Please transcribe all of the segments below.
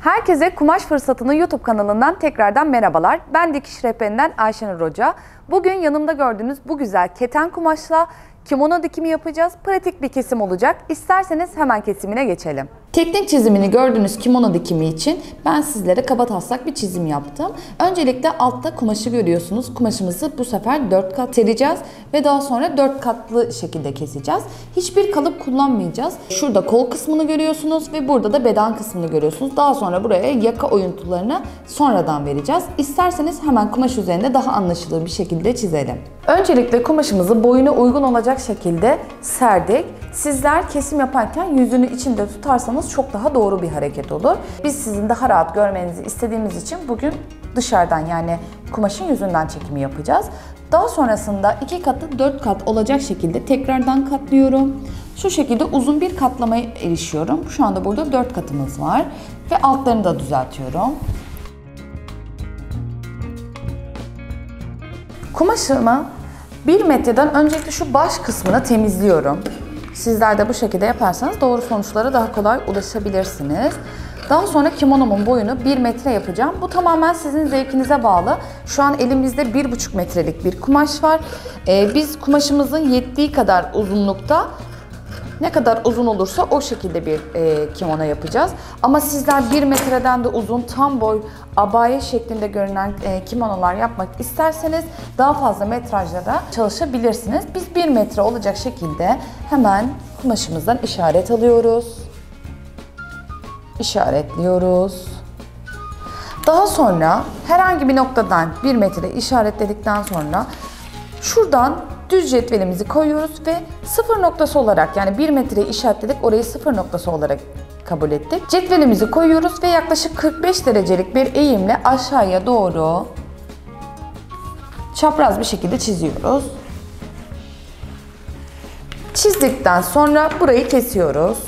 Herkese Kumaş Fırsatı'nın YouTube kanalından tekrardan merhabalar. Ben dikiş rehberinden Ayşenur Hoca. Bugün yanımda gördüğünüz bu güzel keten kumaşla kimono dikimi yapacağız. Pratik bir kesim olacak. İsterseniz hemen kesimine geçelim. Teknik çizimini gördüğünüz kimono dikimi için ben sizlere kaba taslak bir çizim yaptım. Öncelikle altta kumaşı görüyorsunuz. Kumaşımızı bu sefer 4 kat sereceğiz ve daha sonra 4 katlı şekilde keseceğiz. Hiçbir kalıp kullanmayacağız. Şurada kol kısmını görüyorsunuz ve burada da beden kısmını görüyorsunuz. Daha sonra buraya yaka oyuntularını sonradan vereceğiz. İsterseniz hemen kumaş üzerinde daha anlaşılır bir şekilde çizelim. Öncelikle kumaşımızı boyuna uygun olacak şekilde serdik. Sizler kesim yaparken yüzünü içinde tutarsanız çok daha doğru bir hareket olur. Biz sizin daha rahat görmenizi istediğimiz için bugün dışarıdan yani kumaşın yüzünden çekimi yapacağız. Daha sonrasında iki katı dört kat olacak şekilde tekrardan katlıyorum. Şu şekilde uzun bir katlamaya erişiyorum. Şu anda burada dört katımız var ve altlarını da düzeltiyorum. Kumaşımı 1 metreden öncelikle şu baş kısmını temizliyorum. Sizler de bu şekilde yaparsanız doğru sonuçlara daha kolay ulaşabilirsiniz. Daha sonra kimonomun boyunu 1 metre yapacağım. Bu tamamen sizin zevkinize bağlı. Şu an elimizde 1,5 metrelik bir kumaş var. Ee, biz kumaşımızın yettiği kadar uzunlukta ne kadar uzun olursa o şekilde bir e, kimono yapacağız. Ama sizler 1 metreden de uzun tam boy abaye şeklinde görünen e, kimonolar yapmak isterseniz daha fazla metrajlara çalışabilirsiniz. Biz 1 metre olacak şekilde hemen kumaşımızdan işaret alıyoruz. İşaretliyoruz. Daha sonra herhangi bir noktadan 1 metre işaretledikten sonra şuradan düz cetvelimizi koyuyoruz ve sıfır noktası olarak yani 1 metre işaretledik orayı sıfır noktası olarak kabul ettik. Cetvelimizi koyuyoruz ve yaklaşık 45 derecelik bir eğimle aşağıya doğru çapraz bir şekilde çiziyoruz. Çizdikten sonra burayı kesiyoruz.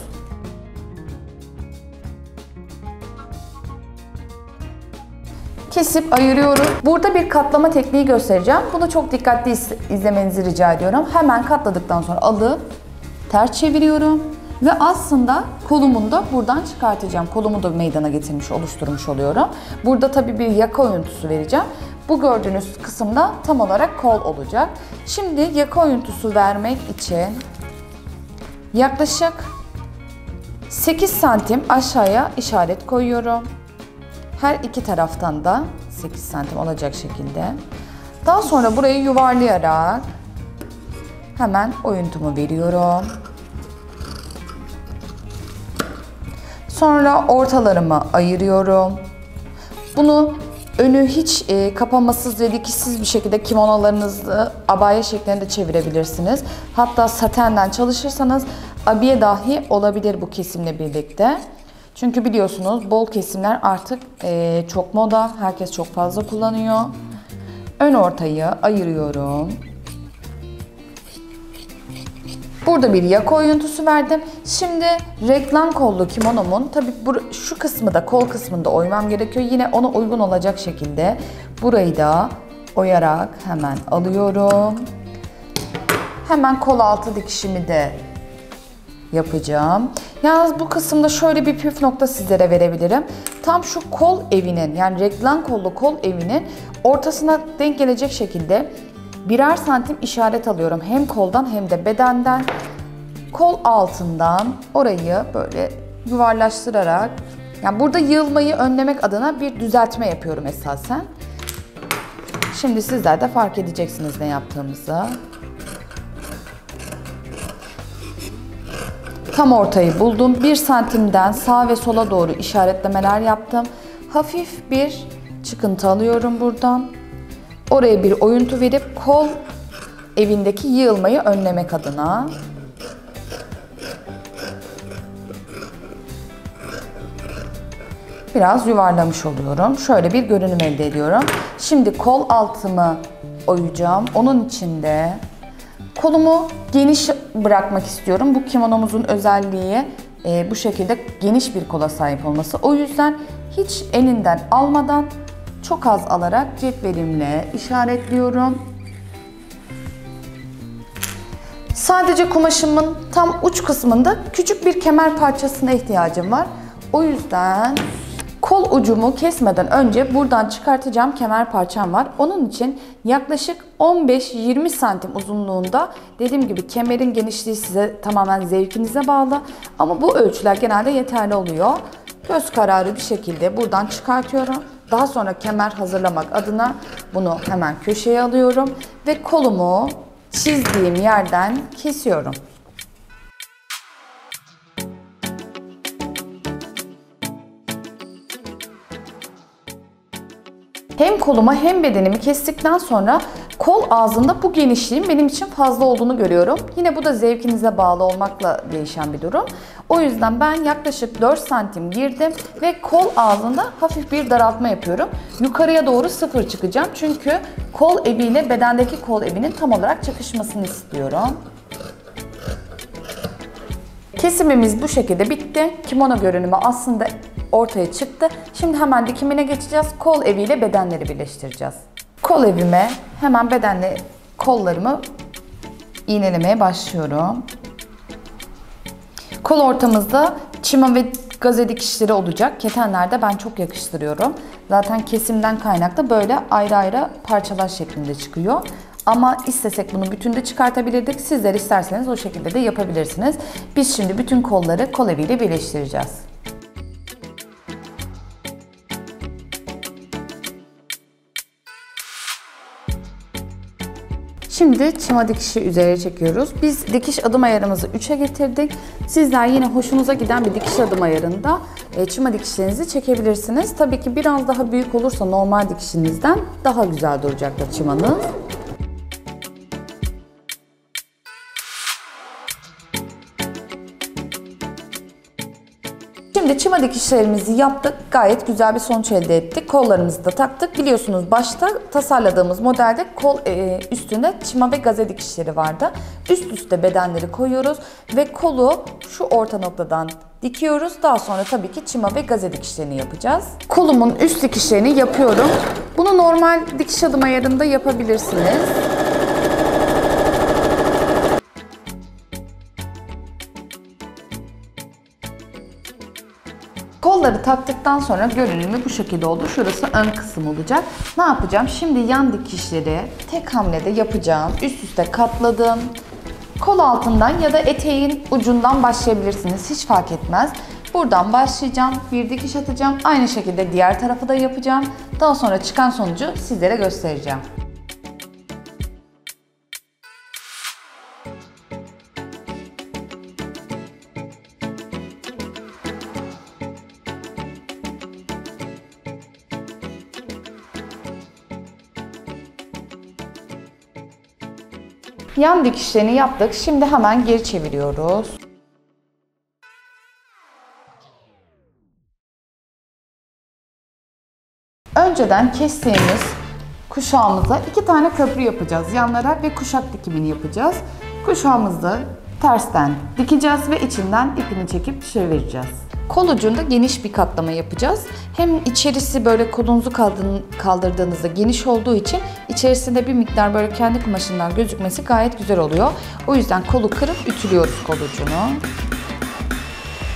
Kesip ayırıyorum. Burada bir katlama tekniği göstereceğim. Bunu çok dikkatli izlemenizi rica ediyorum. Hemen katladıktan sonra alıp ters çeviriyorum. Ve aslında kolumu da buradan çıkartacağım. Kolumu da meydana getirmiş, oluşturmuş oluyorum. Burada tabii bir yaka oyuntusu vereceğim. Bu gördüğünüz kısımda tam olarak kol olacak. Şimdi yaka oyuntusu vermek için yaklaşık 8 santim aşağıya işaret koyuyorum. Her iki taraftan da 8 santim olacak şekilde. Daha sonra burayı yuvarlayarak hemen oyuntumu veriyorum. Sonra ortalarımı ayırıyorum. Bunu önü hiç e, kapamasız ve dikişsiz bir şekilde kimonolarınızı abaya şeklinde çevirebilirsiniz. Hatta satenden çalışırsanız abiye dahi olabilir bu kesimle birlikte. Çünkü biliyorsunuz bol kesimler artık e, çok moda. Herkes çok fazla kullanıyor. Ön ortayı ayırıyorum. Burada bir yaka oyuntusu verdim. Şimdi reklam kollu kimonomun tabi şu kısmı da kol kısmında oymam gerekiyor. Yine ona uygun olacak şekilde burayı da oyarak hemen alıyorum. Hemen kol altı dikişimi de yapacağım. Yalnız bu kısımda şöyle bir püf nokta sizlere verebilirim. Tam şu kol evinin yani reklam kollu kol evinin ortasına denk gelecek şekilde birer santim işaret alıyorum. Hem koldan hem de bedenden. Kol altından orayı böyle yuvarlaştırarak yani burada yığılmayı önlemek adına bir düzeltme yapıyorum esasen. Şimdi sizler de fark edeceksiniz ne yaptığımızı. Tam ortayı buldum. Bir santimden sağ ve sola doğru işaretlemeler yaptım. Hafif bir çıkıntı alıyorum buradan. Oraya bir oyuntu verip kol evindeki yığılmayı önlemek adına. Biraz yuvarlamış oluyorum. Şöyle bir görünüm elde ediyorum. Şimdi kol altımı oyacağım. Onun için de Kolumu geniş bırakmak istiyorum. Bu kimonomuzun özelliği e, bu şekilde geniş bir kola sahip olması. O yüzden hiç elinden almadan çok az alarak cetvelimle işaretliyorum. Sadece kumaşımın tam uç kısmında küçük bir kemer parçasına ihtiyacım var. O yüzden Kol ucumu kesmeden önce buradan çıkartacağım kemer parçam var. Onun için yaklaşık 15-20 santim uzunluğunda dediğim gibi kemerin genişliği size tamamen zevkinize bağlı. Ama bu ölçüler genelde yeterli oluyor. Göz kararı bir şekilde buradan çıkartıyorum. Daha sonra kemer hazırlamak adına bunu hemen köşeye alıyorum ve kolumu çizdiğim yerden kesiyorum. Hem koluma hem bedenimi kestikten sonra kol ağzında bu genişliğin benim için fazla olduğunu görüyorum. Yine bu da zevkinize bağlı olmakla değişen bir durum. O yüzden ben yaklaşık 4 santim girdim ve kol ağzında hafif bir daraltma yapıyorum. Yukarıya doğru sıfır çıkacağım çünkü kol ebiyle bedendeki kol ebinin tam olarak çakışmasını istiyorum. Kesimimiz bu şekilde bitti. Kimono görünümü aslında ortaya çıktı. Şimdi hemen dikimine geçeceğiz. Kol eviyle bedenleri birleştireceğiz. Kol evime hemen bedenle kollarımı iğnelemeye başlıyorum. Kol ortamızda çima ve gaze dikişleri olacak. Ketenlerde ben çok yakıştırıyorum. Zaten kesimden kaynaklı böyle ayrı ayrı parçalar şeklinde çıkıyor. Ama istesek bunu bütün de çıkartabilirdik. Sizler isterseniz o şekilde de yapabilirsiniz. Biz şimdi bütün kolları kol eviyle birleştireceğiz. Şimdi çima dikişi üzerine çekiyoruz. Biz dikiş adım ayarımızı 3'e getirdik. Sizler yine hoşunuza giden bir dikiş adım ayarında e, çima dikişlerinizi çekebilirsiniz. Tabii ki biraz daha büyük olursa normal dikişinizden daha güzel duracaktır çımanız. Şimdi çima dikişlerimizi yaptık. Gayet güzel bir sonuç elde ettik. Kollarımızı da taktık. Biliyorsunuz başta tasarladığımız modelde kol e, üstünde çima ve gaze dikişleri vardı. Üst üste bedenleri koyuyoruz ve kolu şu orta noktadan dikiyoruz. Daha sonra tabii ki çima ve gaze dikişlerini yapacağız. Kolumun üst dikişlerini yapıyorum. Bunu normal dikiş adım ayarında yapabilirsiniz. Kolları taktıktan sonra görünümü bu şekilde oldu. Şurası ön kısım olacak. Ne yapacağım? Şimdi yan dikişleri tek hamlede yapacağım. Üst üste katladım. Kol altından ya da eteğin ucundan başlayabilirsiniz. Hiç fark etmez. Buradan başlayacağım. Bir dikiş atacağım. Aynı şekilde diğer tarafı da yapacağım. Daha sonra çıkan sonucu sizlere göstereceğim. Yan dikişlerini yaptık. Şimdi hemen geri çeviriyoruz. Önceden kestiğimiz kuşağımıza iki tane köprü yapacağız yanlara ve kuşak dikimini yapacağız. Kuşağımızı tersten dikeceğiz ve içinden ipini çekip çevireceğiz. Kol ucunda geniş bir katlama yapacağız. Hem içerisi böyle kolunuzu kaldırdığınızda geniş olduğu için içerisinde bir miktar böyle kendi kumaşından gözükmesi gayet güzel oluyor. O yüzden kolu kırıp ütülüyoruz kol ucunu.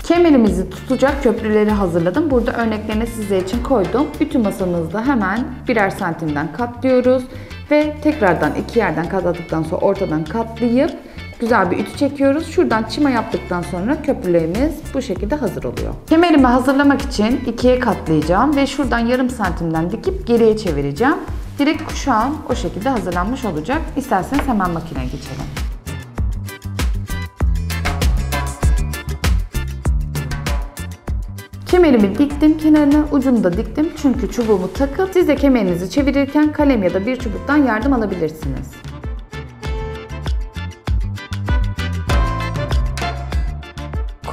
Kemerimizi tutacak köprüleri hazırladım. Burada örneklerini sizler için koydum. Ütü masamızda hemen birer santimden katlıyoruz. Ve tekrardan iki yerden katladıktan sonra ortadan katlayıp güzel bir ütü çekiyoruz. Şuradan çima yaptıktan sonra köprülerimiz bu şekilde hazır oluyor. Kemerimi hazırlamak için ikiye katlayacağım ve şuradan yarım santimden dikip geriye çevireceğim. Direkt kuşağım o şekilde hazırlanmış olacak. İsterseniz hemen makineye geçelim. Kemerimi diktim kenarına, ucunu da diktim çünkü çubuğumu takıp siz de kemerinizi çevirirken kalem ya da bir çubuktan yardım alabilirsiniz.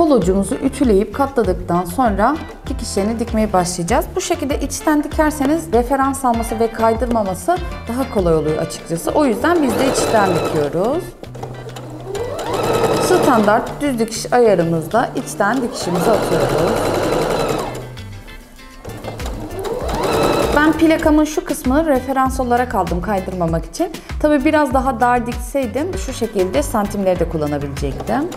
Kol ucumuzu ütüleyip katladıktan sonra dikişlerini dikmeye başlayacağız. Bu şekilde içten dikerseniz referans alması ve kaydırmaması daha kolay oluyor açıkçası. O yüzden biz de içten dikiyoruz. Standart düz dikiş ayarımızda içten dikişimizi atıyoruz. Ben plakamın şu kısmını referans olarak aldım kaydırmamak için. Tabi biraz daha dar dikseydim şu şekilde santimleri de kullanabilecektim.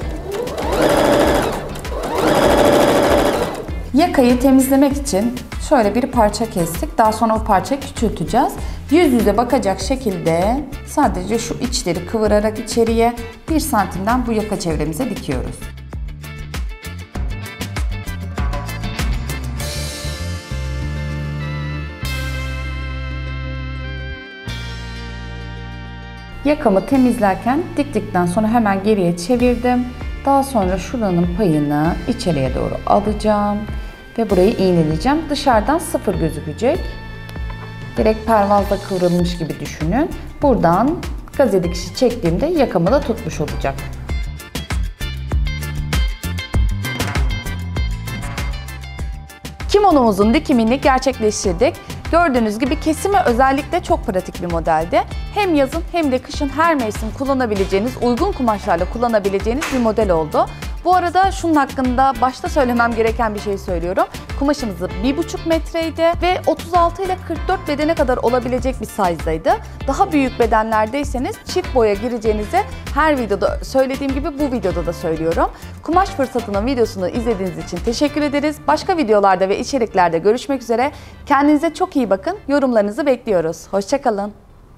Yakayı temizlemek için şöyle bir parça kestik. Daha sonra o parçayı küçülteceğiz. Yüz yüze bakacak şekilde sadece şu içleri kıvırarak içeriye 1 santimden bu yaka çevremize dikiyoruz. Yakamı temizlerken diktikten sonra hemen geriye çevirdim. Daha sonra şuranın payını içeriye doğru alacağım ve burayı iğneleyeceğim. Dışarıdan sıfır gözükecek. Direkt pervazda kıvrılmış gibi düşünün. Buradan gazete dikişi çektiğimde yakamı da tutmuş olacak. Kimonomuzun dikimini gerçekleştirdik. Gördüğünüz gibi kesimi özellikle çok pratik bir modeldi. Hem yazın hem de kışın her mevsim kullanabileceğiniz, uygun kumaşlarla kullanabileceğiniz bir model oldu. Bu arada şunun hakkında başta söylemem gereken bir şey söylüyorum. Kumaşımız 1,5 metreydi ve 36 ile 44 bedene kadar olabilecek bir size'daydı. Daha büyük bedenlerdeyseniz çift boya gireceğinizi her videoda söylediğim gibi bu videoda da söylüyorum. Kumaş fırsatının videosunu izlediğiniz için teşekkür ederiz. Başka videolarda ve içeriklerde görüşmek üzere. Kendinize çok iyi bakın. Yorumlarınızı bekliyoruz. Hoşçakalın.